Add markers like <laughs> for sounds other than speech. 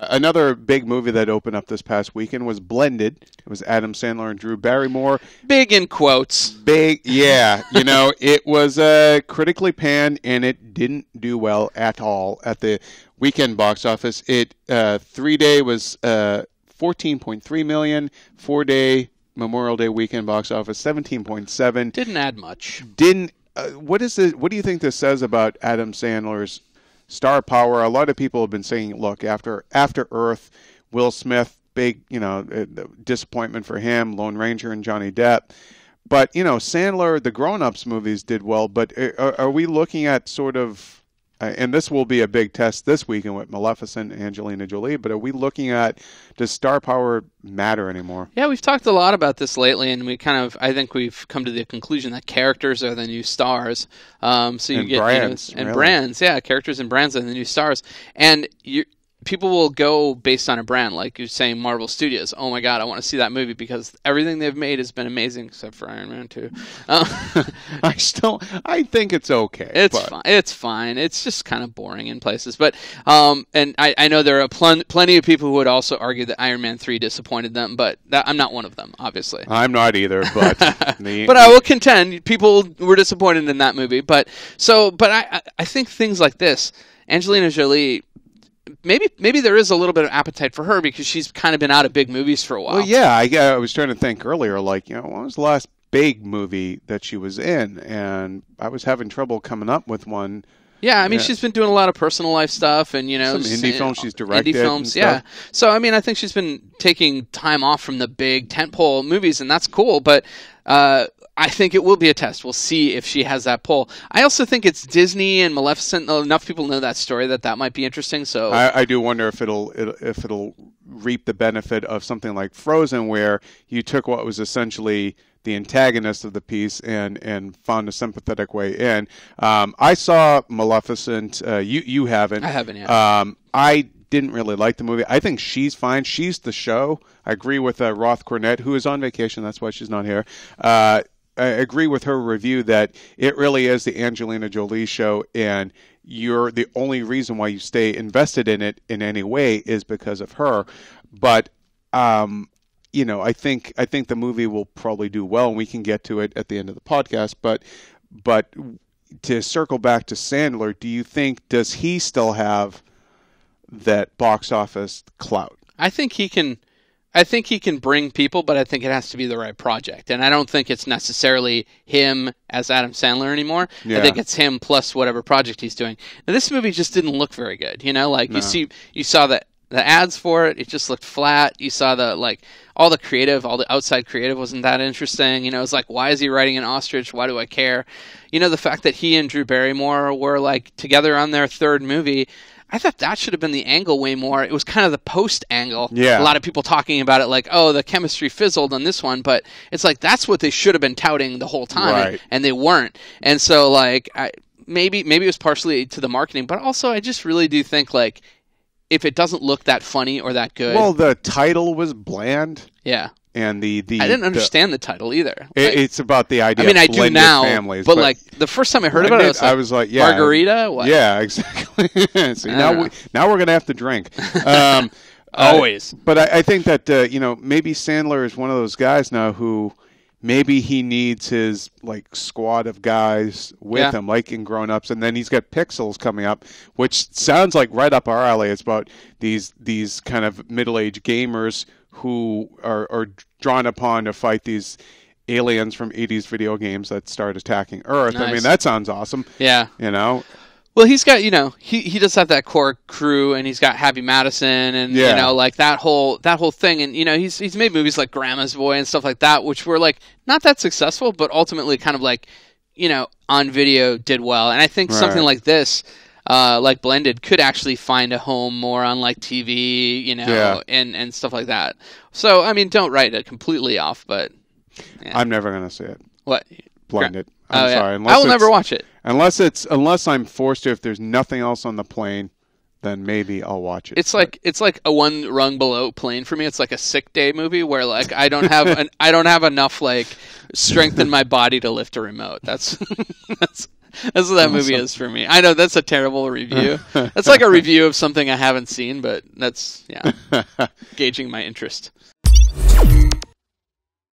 Another big movie that opened up this past weekend was Blended. It was Adam Sandler and Drew Barrymore. Big in quotes. Big, yeah. you know, <laughs> it was uh, critically panned and it didn't do well at all at the weekend box office. It uh, three day was uh, 14.3 million. Four day Memorial Day weekend box office 17.7. Didn't add much. Didn't. Uh, what is it? What do you think this says about Adam Sandler's star power? A lot of people have been saying, look, after After Earth, Will Smith, big, you know, uh, disappointment for him. Lone Ranger and Johnny Depp. But you know, Sandler, the Grown Ups movies did well. But uh, are, are we looking at sort of and this will be a big test this weekend with Maleficent and Angelina Jolie, but are we looking at does star power matter anymore? Yeah, we've talked a lot about this lately, and we kind of I think we've come to the conclusion that characters are the new stars. Um, so you and get brands, you know, and really. brands, yeah, characters and brands are the new stars, and you people will go based on a brand, like you're saying Marvel Studios. Oh my God, I want to see that movie because everything they've made has been amazing, except for Iron Man Two. Um, <laughs> <laughs> I still I think it's okay. It's but- fine. It's fine. It's just kind of boring in places. But um, and I, I know there are plen- plenty of people who would also argue that Iron Man three disappointed them, but that, I'm not one of them, obviously. I'm not either, but <laughs> the, But I will contend people were disappointed in that movie. But so, but I I- I think things like this, Angelina Jolie. Maybe maybe there is a little bit of appetite for her because she's kind of been out of big movies for a while. Well, yeah, I, I was trying to think earlier, like you know, when was the last big movie that she was in? And I was having trouble coming up with one. Yeah, I mean, Yeah. she's been doing a lot of personal life stuff, and you know, Some indie films she's Indie directed films, and yeah. So I mean, I think she's been taking time off from the big tentpole movies, and that's cool. But uh, I think it will be a test. We'll see if she has that pull. I also think it's Disney and Maleficent. Enough people know that story that that might be interesting. So I, I do wonder if it'll, it'll if it'll reap the benefit of something like Frozen, where you took what was essentially the antagonist of the piece and and found a sympathetic way in. Um, I saw Maleficent. Uh, you you haven't. I haven't yet. Um, I didn't really like the movie. I think she's fine. She's the show. I agree with uh, Roth Cornet, who is on vacation. That's why she's not here. Uh, I agree with her review that it really is the Angelina Jolie show, and you're the only reason why you stay invested in it in any way is because of her. But um, you know, I think I think the movie will probably do well, and we can get to it at the end of the podcast. But but to circle back to Sandler, do you think does he still have that box office clout? I think he can. I think he can bring people, but I think it has to be the right project. And I don't think it's necessarily him as Adam Sandler anymore. Yeah. I think it's him plus whatever project he's doing. Now, this movie just didn't look very good. You know, like No. you see, you saw the the ads for it. It just looked flat. You saw the like all the creative, all the outside creative wasn't that interesting. You know, it's like why is he riding an ostrich? Why do I care? You know, the fact that he and Drew Barrymore were like together on their third movie. I thought that should have been the angle way more. It was kind of the post angle. Yeah. A lot of people talking about it like, oh, the chemistry fizzled on this one, but it's like that's what they should have been touting the whole time, Right. and they weren't. And so, like, I, maybe maybe it was partially to the marketing, but also I just really do think like if it doesn't look that funny or that good, Well, the title was bland, yeah, and the the I didn't understand the title either. Like, it's about the idea. I mean, of I do now, families, but, like the first time I heard about it, I was like, I was like, yeah, Margarita, what? Yeah, <laughs> exactly. <laughs> See, now we now we're gonna have to drink. <laughs> Um, uh, Always. but I, I think that uh, you know maybe Sandler is one of those guys now who maybe he needs his like squad of guys with Yeah. him, like in Grown Ups, and then he's got Pixels coming up, which sounds like right up our alley. It's about these these kind of middle aged gamers who are, are drawn upon to fight these aliens from 80s video games that start attacking Earth. I mean, that sounds awesome. yeah. You know, Well, he's got you know he he does have that core crew, and he's got Happy Madison, and Yeah. you know like that whole that whole thing, and you know he's he's made movies like Grandma's Boy and stuff like that, which were like not that successful, but ultimately kind of like you know on video did well, and I think something like this. Uh, like blended could actually find a home more on like TV, you know, Yeah. and and stuff like that. So I mean, don't write it completely off, but Yeah. I'm never gonna see it. what? Blended. I'm Oh, yeah. sorry. I will never watch it. Unless it's unless I'm forced to. If there's nothing else on the plane, then maybe I'll watch it. It's like it's like a one rung below plane for me. It's like a sick day movie where like I don't have <laughs> an I don't have enough like strength in my body to lift a remote. That's <laughs> that's <laughs> That's what that movie is for me. I know that's a terrible review. <laughs> That's like a review of something I haven't seen, but that's yeah, <laughs> gauging my interest.